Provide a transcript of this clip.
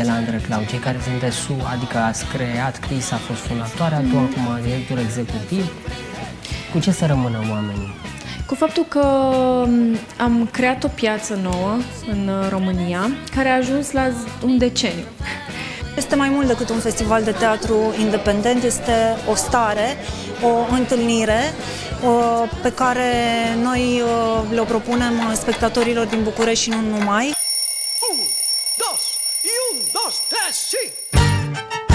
Ce vreți voi de la Andrei Clau, cei care sunteți su, adică ați creat, Cris a fost fondatoare, tu acum director executiv, cu ce să rămână oamenii? Cu faptul că mm, am creat o piață nouă în uh, România, care a ajuns la un deceniu. Este mai mult decât un festival de teatru independent, este o stare, o întâlnire pe care noi uh, le propunem spectatorilor din București și nu numai. dois, três, sim!